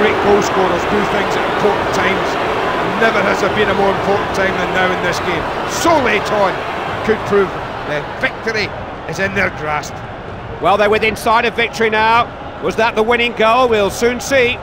great goal scorers do things at important times. Never has there been a more important time than now in this game. So late on could prove the victory is in their grasp. Well, they're within sight of victory now. Was that the winning goal? We'll soon see.